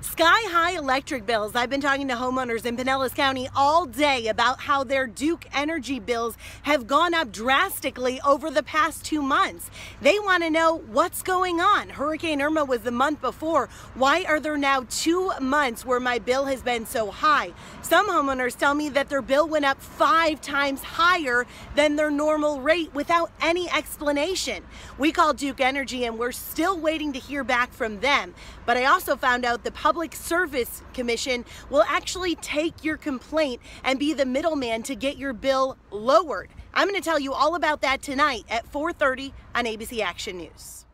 Sky high electric bills. I've been talking to homeowners in Pinellas County all day about how their Duke energy bills have gone up drastically over the past two months. They want to know what's going on. Hurricane Irma was the month before. Why are there now two months where my bill has been so high? Some homeowners tell me that their bill went up five times higher than their normal rate without any explanation. We called Duke Energy and we're still waiting to hear back from them. But I also found out the Public Service Commission will actually take your complaint and be the middleman to get your bill lowered. I'm going to tell you all about that tonight at 4:30 on ABC Action News.